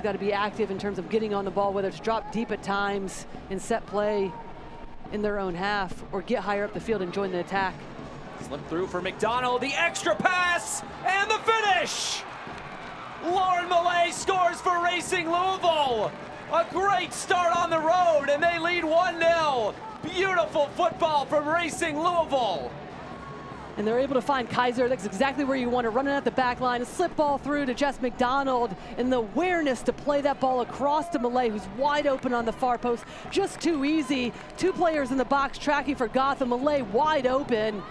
has got to be active in terms of getting on the ball, whether it's drop deep at times in set play in their own half or get higher up the field and join the attack. Slip through for McDonald, the extra pass, and the finish! Lauren Milliet scores for Racing Louisville. A great start on the road, and they lead 1-0. Beautiful football from Racing Louisville. And they're able to find Kaiser. That's exactly where you want to run it at the back line. A slip ball through to Jess McDonald. And the awareness to play that ball across to Milliet, who's wide open on the far post. Just too easy. Two players in the box tracking for Gotham. Milliet wide open.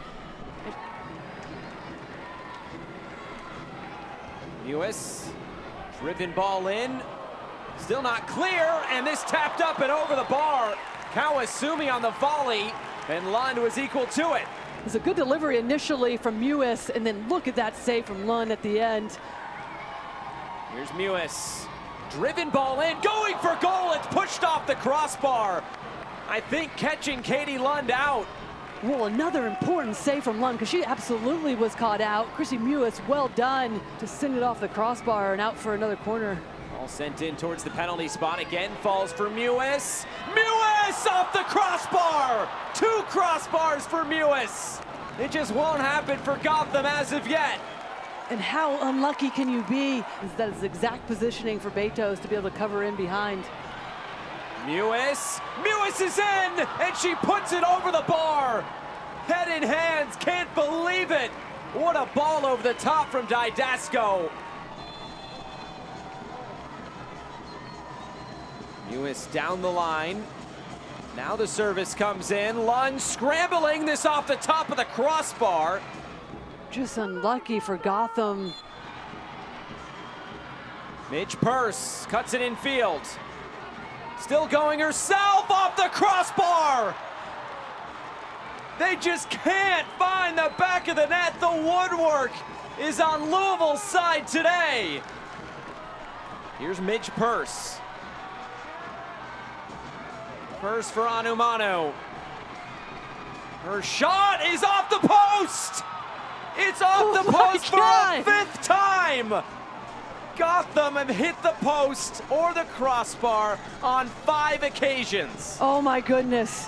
Mewis, driven ball in, still not clear, and this tapped up and over the bar. Kawasumi on the volley, and Lund was equal to it. It's a good delivery initially from Mewis, and then look at that save from Lund at the end. Here's Mewis, driven ball in, going for goal, it's pushed off the crossbar. I think catching Katie Lund out. Well, another important save from Lund because she absolutely was caught out. Kristie Mewis, well done to send it off the crossbar and out for another corner. All sent in towards the penalty spot. Again, falls for Mewis. Mewis off the crossbar! Two crossbars for Mewis. It just won't happen for Gotham as of yet. And how unlucky can you be? Is that is exact positioning for Betos to be able to cover in behind. Mewis, Mewis is in, and she puts it over the bar. Head in hands, can't believe it. What a ball over the top from Dydasco. Mewis down the line. Now the service comes in. Lund scrambling this off the top of the crossbar. Just unlucky for Gotham. Midge Purce cuts it in field. Still going herself off the crossbar. They just can't find the back of the net. The woodwork is on Louisville's side today. Here's Midge Purce. Purce for Onumonu. Her shot is off the post. It's off Oh the post for God. a fifth time. Gotham have hit the post or the crossbar on five occasions. Oh my goodness.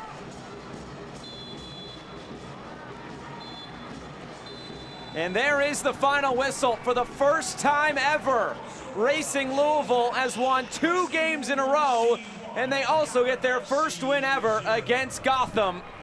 And there is the final whistle for the first time ever. Racing Louisville has won two games in a row, and they also get their first win ever against Gotham.